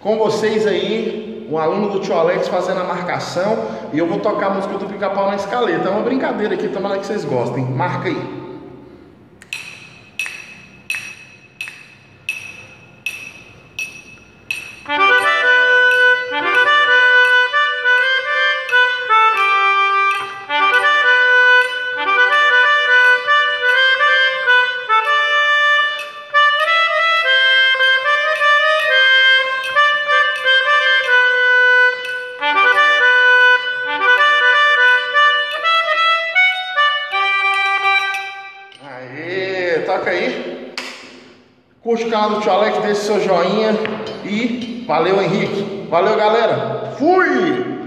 Com vocês aí, o aluno do tio Alex fazendo a marcação e eu vou tocar a música do pica-pau na escaleta. É uma brincadeira aqui, tomara que vocês gostem. Marca aí. Toca aí. Curte o canal do Tio Alex, deixe seu joinha. E valeu, Henrique. Valeu, galera. Fui!